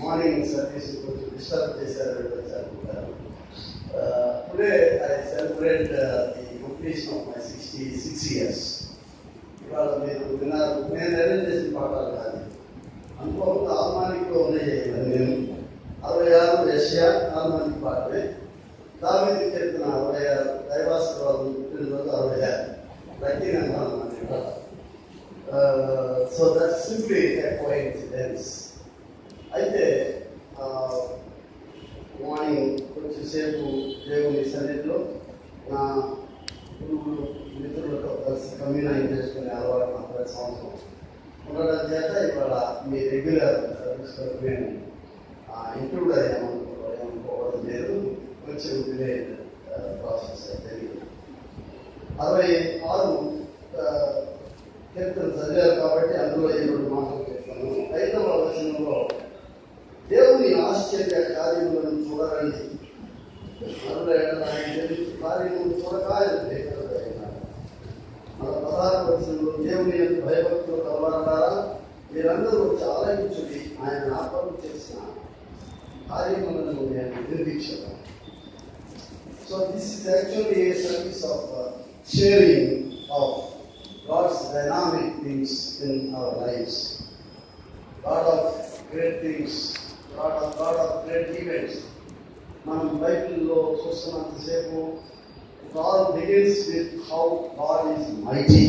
Morning service కొంచెం disturb చేశారు వచ్చారు. Today I celebrate the completion of my sixty six years ఇవాళ మీరు విన్నారు. నేను అరేంజ్ చేసిన పాఠాలు కాదు. అనుకోకుండా ఆల్మానిక్లో ఉన్నాయి నేను. అరవై ఆరు రష్యా ఆల్మానిక్ పాటలే దావేది కీర్తన అరవై ఆరు దైవాస్త్రాలు పుట్టినరోజు అరవై ఆరు లక్కీ నెంబర్ అన్నమాట సో దట్ సింప్లీ కోయిన్సిడెన్స్ అయితే మార్నింగ్ కొంచెంసేపు దేవుని సన్నిధిలో నా గురువులు మిత్రులతో కలిసి కమ్యూనైన్ చేసుకునే అలవాటు నా ప్రతి సంవత్సరం ఉండడం చేత ఇవాళ మీ రెగ్యులర్ సర్వీస్లో నేను ఇంక్లూడ్ అయ్యామనుకోవడం వచ్చే డిలే ప్రాసెస్ తెలియదు అరవై ఆరు కీర్తన చదివారు కాబట్టి అందులో ఈ రెండు మాటలు చెప్తాను ఐదవ వచనంలో దేవుని ఆశ్చర్య కార్యములను చూడరండి. మరల ఎడల ఆయన కార్యములను చూడక మన పదహారు వచనంలో దేవుని యొక్క భయభక్తులు కలవారన్నారా మీరందరూ చాలా ఆయన జ్ఞాపకం చేసిన కార్యములను నేను నిర్వీక్షను so this is actually a service of sharing of God's dynamic things in our lives God of great things God of God of great events మనం బైబిల్లో చూస్తున్నంతసేపు it all begins with how God is mighty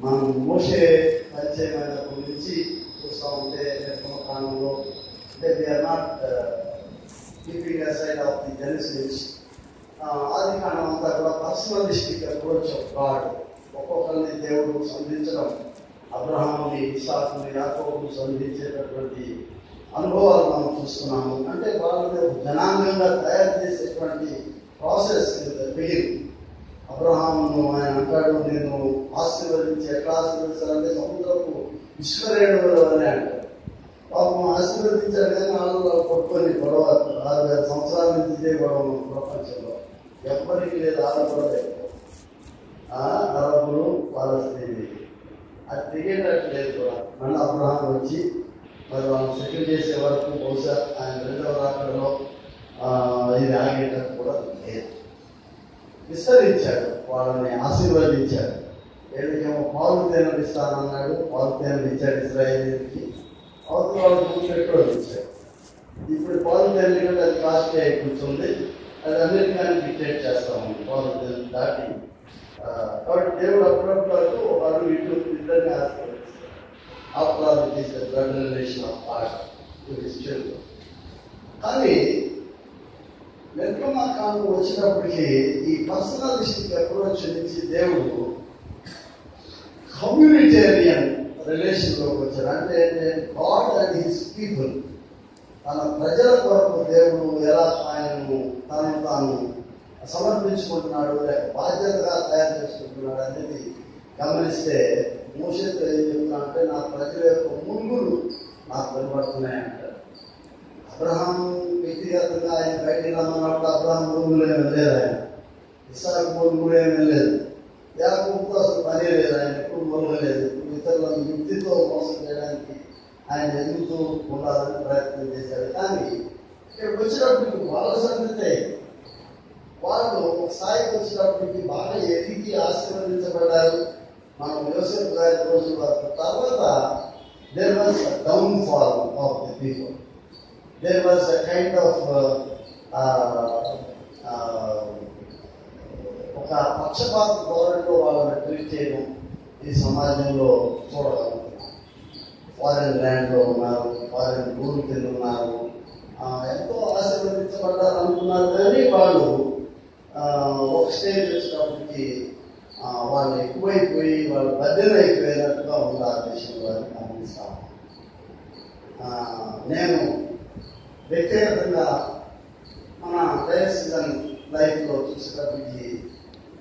మనం మోసే పరిచయమైనప్పటి నుంచి చూస్తూ ఉంటే నిర్మల కాలంలో అంటే we are not keeping aside of the Genesis ఆది కాలం అంతా కూడా పర్సనలిస్టిక్ అప్రోచ్ ఆఫ్ గాడ్ ఒక్కొక్కరిని దేవుడు సంధించడం అబ్రహాముని ఇసాకుని యాకోబుని సంధించేటటువంటి అనుభవాలు మనం చూస్తున్నాము. అంటే వాళ్ళని జనాంగంగా తయారు చేసేటువంటి ప్రాసెస్ బిగిన్ అబ్రహామును ఆయన అంటాడు నేను ఆశీర్వదించి ఎట్లా ఆశీర్వదించాలంటే సముద్రపు విశ్వరేణువులు అని అంటాడు. పాపం ఆశీర్వదించాడు కానీ వాళ్ళు కొట్టుకొని గొడవ ఆరు వేల సంవత్సరాల నుంచి ఇదే గొడవ ప్రపంచంలో. ఎప్పటికీ లేదు ఆడపడలేదు అరబులు పాలస్తీని అది దిగేటట్టు లేదు కూడా. మళ్ళీ అబ్రహాం వచ్చి మరి వాళ్ళు సెటిల్ చేసే వరకు బహుశా ఆయన రెండవ రాకడలో ఇది ఆగేటట్టు కూడా లేదు. విస్తరించాడు వాళ్ళని ఆశీర్వదించాడు. ఏళ్ళకేమో పాలు తేనెలు ఇస్తానన్నాడు పాలు తేనెలు ఇచ్చాడు ఇస్రాయేల్కి అవతల వాళ్ళు పెట్రోల్ ఇచ్చాడు. ఇప్పుడు పాలు తేనెలు అది కాస్ట్లీ అయి అమెరికాని డిక్టేట్ చేస్తా. ఉంది పాలు దాటి కాబట్టి దేవుడు అప్పుడప్పుడు వరకు వాడు ఇటు ఇద్దరిని ఆస్వాదిస్తారు after relation of heart to కానీ వెల్కమ్ కాలం వచ్చినప్పటికీ ఈ పర్సనలిస్టిక్ అప్రోచ్ నుంచి దేవుడు కమ్యూనిటేరియన్ రిలేషన్లోకి వచ్చారు అంటే గాడ్ అండ్ హిస్ పీపుల్ తన ప్రజల కొరకు దేవుడు ఎలా ఆయనను తను తాను సమర్పించుకుంటున్నాడు లేక బాధ్యతగా తయారు చేసుకుంటున్నాడు అనేది గమనిస్తే మోసతో ఏం చెప్తున్నా అంటే నా ప్రజల యొక్క మునుగులు నాకు కనబడుతున్నాయి అబ్రహాం వ్యక్తిగతంగా ఆయన బయటికి రమ్మన్నప్పుడు అబ్రహాం భూములు ఏమి లేదు ఆయన. ఇసాకు భూములు ఏమీ లేదు. యాకు అసలు పని లేదు ఆయన ఎప్పుడు మొలగలేదు ఇతరులను యుక్తితో మోసం చేయడానికి ఆయన ఎదుగుతూ ఉండాలని ప్రయత్నం చేశారు? కానీ ఇక్కడికి వచ్చినప్పటికి వాళ్ళ సంగతే. వాళ్ళు స్థాయికి వచ్చినప్పటికి బాగా ఎదిగి ఆశీర్వదించబడ్డారు. మనం యోసేపు గారి రోజు తర్వాత there was down fall of the people there was a kind of ఒక పక్షపాత ధోరణిలో వాళ్ళని ట్రీట్ చేయడం ఈ సమాజంలో చూడగలం. ఫారెన్ ల్యాండ్లో ఉన్నారు ఫారెన్ భూమికి ఉన్నారు ఎంతో ఆశీర్వదించబడ్డారు అనుకున్నారు కానీ వాళ్ళు ఒక స్టేజ్ వచ్చినప్పటికి వాళ్ళు ఎక్కువైపోయి వాళ్ళు బద్దెన అయిపోయినట్టుగా ఉంది ఆ దేశంలో గమనిస్తాం నేను వ్యక్తిగతంగా మన డయసిజన్ లైఫ్లో చూసేటప్పటికి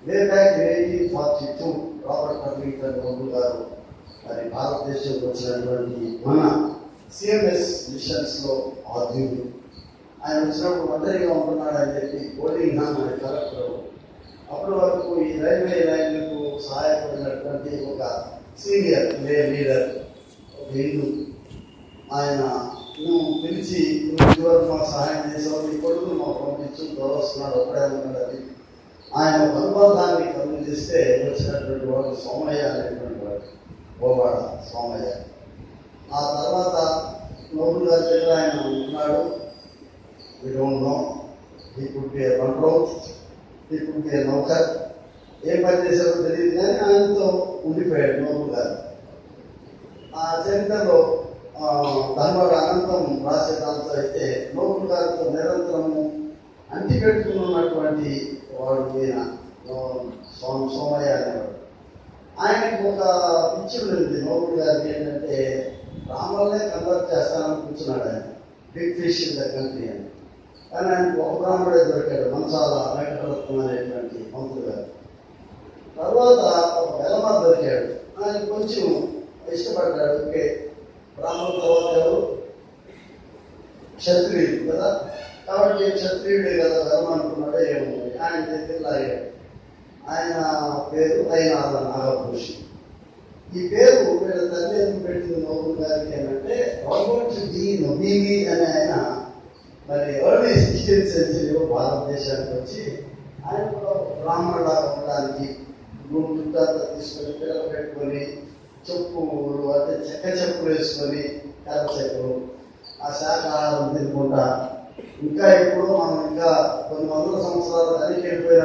way back eighteen forty two Robert Curlington గారు భారతదేశంలో వచ్చినటువంటి మన సిఎంఎస్ మిషన్స్లో ఆధ్యులు ఆయన వచ్చినప్పుడు ఒంటరిగా ఉంటున్నాడు అని చెప్పి పోలింగ్ మన కలెక్టర్. అప్పటి వరకు ఈ రైల్వే లైన్లకు సహాయపడినటువంటి ఒక సీనియర్ లీడర్ ఒక హిందూ. ఆయన నువ్వు పిలిచి నువ్వు ఇదివరకు మాకు సహాయం చేసావు నీ కొడుకు మాకు పంపించు వస్తున్నాడు ఒక్కడే ఉన్నాడు అది ఆయన ఒక అనుబంధాన్ని కలుగు చేస్తే వచ్చినటువంటి వాడు సోమయ్య అనేటువంటి వాడు. గోవాడ సోమయ్య. ఆ తర్వాత నోబుల్ గారు ఆయన ఉన్నాడు. వీడు don't know. He could be a నౌకర్ ఏం పని చేశారో తెలియదు కానీ ఆయనతో ఉండిపోయాడు నోబుల్ గారు. ఆ చరిత్రలో ఆ, అనంతం రాసే దాంతో అయితే నోబుల్ గారితో నిరంతరము అంటిపెట్టుకున్నటువంటి వాడు ఈయన సోమయ్య అనేవాడు. ఆయనకు ఒక పిక్చర్ ఉంది. నోబుల్ గారికి ఏంటంటే రామల్నే కన్వర్ట్ చేస్తానని కూర్చున్నాడు ఆయన. Big fish in the country అని. కానీ ఆయనకు ఒక బ్రాహ్మడే దొరికాడు మంచాల వెంకటరత్నం అనేటువంటి మంత్రి గారు. తర్వాత ఒక వెలమ దొరికాడు. ఆయన కొంచెం ఇష్టపడ్డాడు ఓకే. బ్రాహ్మణ తర్వాత ఎవరు? క్షత్రియుడు కదా. కాబట్టి క్షత్రియుడే కదా వెలమ అనుకున్నాడే ఏమో ఆయన దగ్గర లాగాడు. ఆయన పేరు అయినాథ నాగభూషి ఈ పేరు వీళ్ళ తల్లి ఎందుకు పెట్టింది నోబుల్ గారికి అంటే రాబర్ట్ డి నొబీలి అనే ఆయన మరి ఎర్లీ సిక్స్టీన్త్ సెంచరీలో భారతదేశానికి వచ్చి ఆయన కూడా బ్రాహ్మణ ఉండడానికి గుండు తీసుకొని పిల్లలు పెట్టుకొని చెప్పు అంటే చెక్క చెప్పులు వేసుకొని కర్ర చెప్పులు ఆ శాఖాహారం తినుకుంటా. ఇంకా ఇప్పుడు మనం ఇంకా కొన్ని వందల సంవత్సరాలు దానికి వెళ్ళిపోయిన